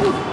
Woo!